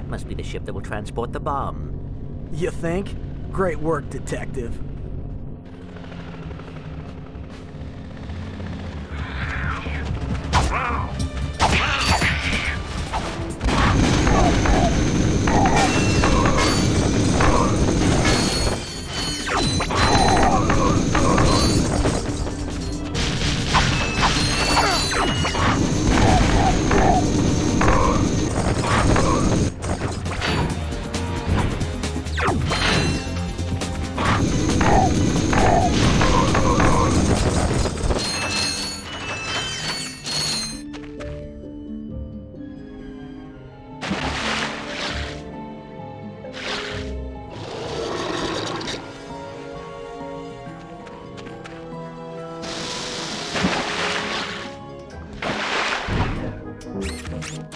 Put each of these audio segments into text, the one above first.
That must be the ship that will transport the bomb. You think? Great work, Detective.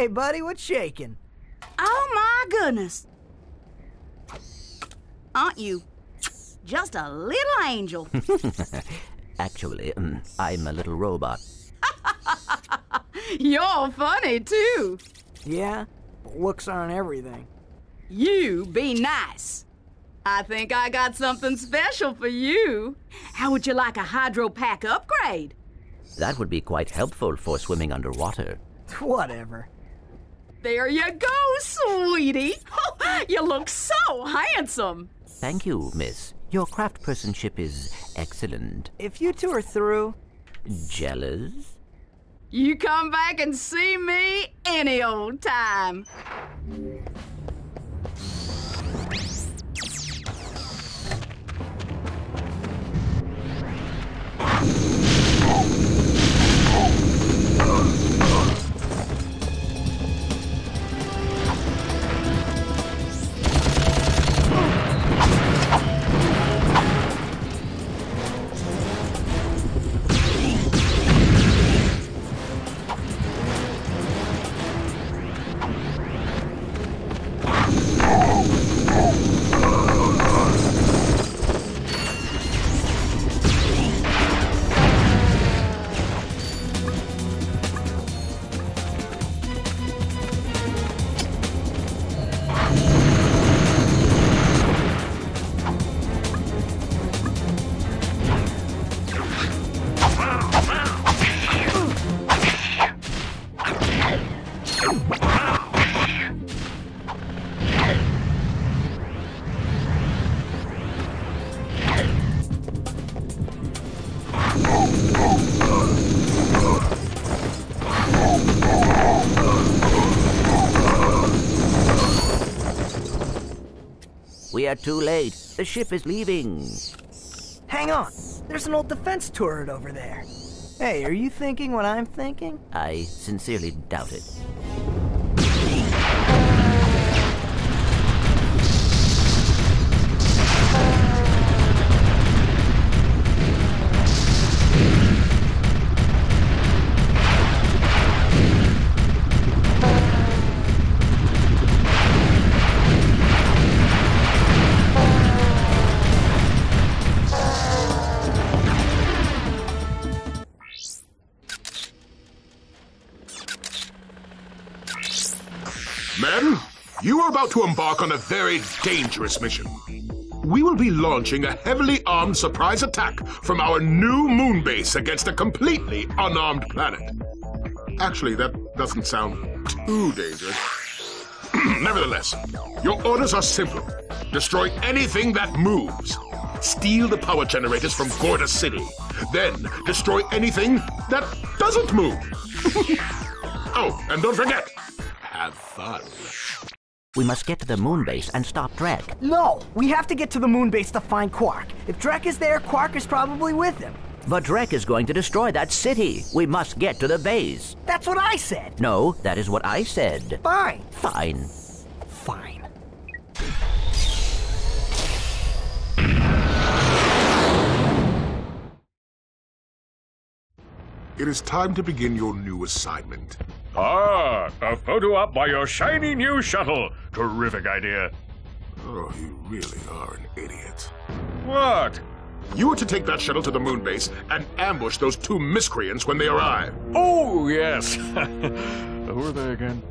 Hey, buddy, what's shaking? Oh my goodness. Aren't you just a little angel? Actually, um, I'm a little robot. You're funny too. Yeah? Looks aren't everything. You be nice. I think I got something special for you. How would you like a hydro pack upgrade? That would be quite helpful for swimming underwater. Whatever. There you go, sweetie. you look so handsome. Thank you, miss. Your craftspersonship is excellent. If you two are through, Jealous? You come back and see me any old time. We are too late. The ship is leaving. hang on. There's an old defense turret over there. Hey, are you thinking what I'm thinking? I sincerely doubt it. You are about to embark on a very dangerous mission. We will be launching a heavily armed surprise attack from our new moon base against a completely unarmed planet. Actually, that doesn't sound too dangerous. Nevertheless, your orders are simple. Destroy anything that moves. Steal the power generators from Gorda City. Then destroy anything that doesn't move. Oh, and don't forget, have fun. We must get to the moon base and stop Drek. No, we have to get to the moon base to find Qwark. If Drek is there, Qwark is probably with him. But Drek is going to destroy that city. We must get to the base. That's what I said. No, that is what I said. Fine. Fine. Fine. It is time to begin your new assignment. Ah, a photo op by your shiny new shuttle. Terrific idea. Oh, you really are an idiot. What? You are to take that shuttle to the moon base and ambush those two miscreants when they arrive. Oh, yes. Who are they again?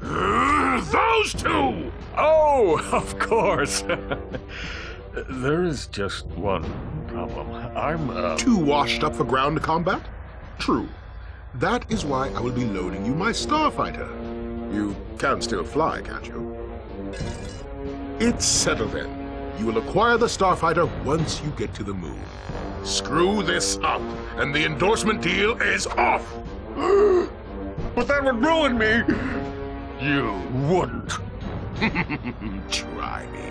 Those two! Oh, of course. there is just one problem. I'm, uh... Too washed up for ground combat? True. That is why I will be loading you my starfighter. You can still fly, can't you? It's settled then. You will acquire the starfighter once you get to the moon. Screw this up, and the endorsement deal is off! but that would ruin me! You wouldn't. Try me.